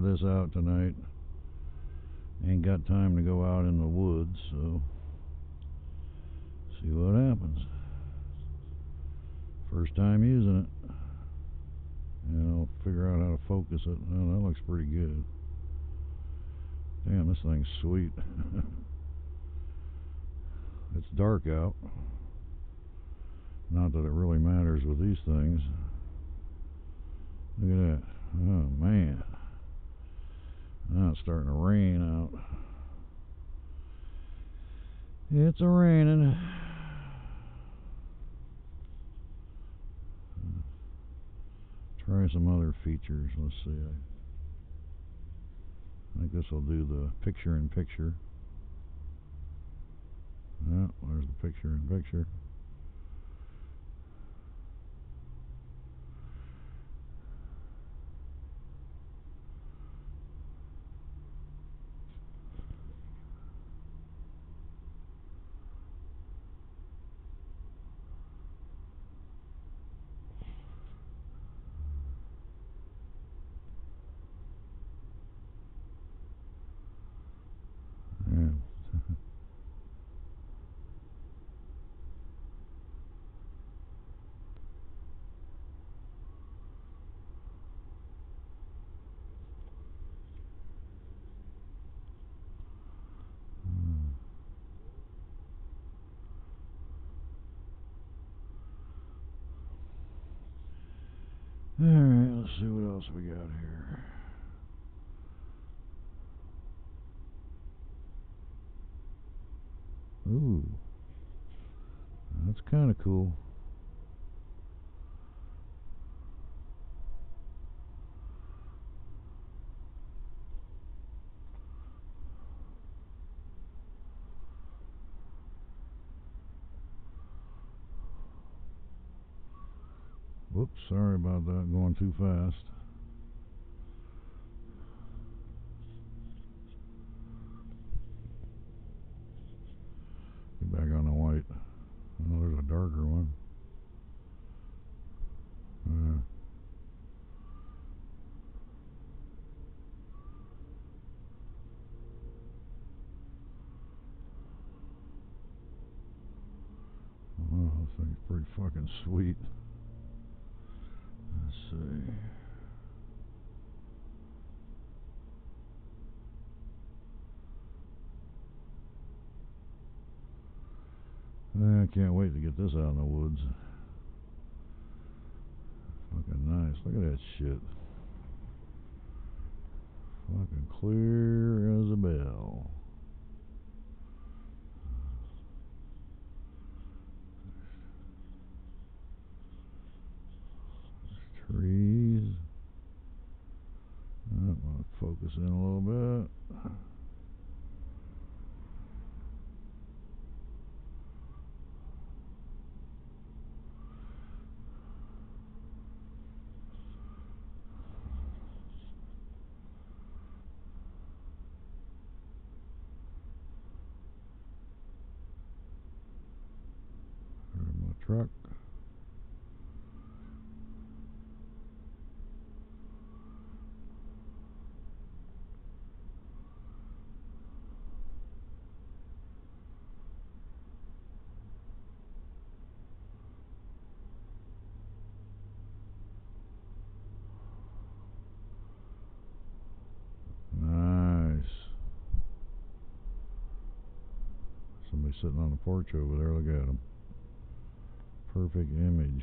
this out tonight. Ain't got time to go out in the woods, so see what happens. First time using it. And I'll figure out how to focus it. Oh, that looks pretty good. Damn, this thing's sweet. it's dark out. Not that it really matters with these things. Look at that. Oh, man. Now it's starting to rain out. It's a raining. Try some other features. Let's see. I think this will do the picture in picture. Yeah, there's the picture in picture. Yeah. Hmm. All right, let's see what else we got here. Ooh, that's kind of cool. Whoops, sorry about that, going too fast. Get back on the white. Oh, there's a darker one. Yeah. Wow, this thing's pretty fucking sweet. See. I can't wait to get this out in the woods. Fucking nice. Look at that shit. Fucking clear as a bell. Trees. I want to focus in a little bit. There's my truck. Sitting on the porch over there. Look at him. Perfect image.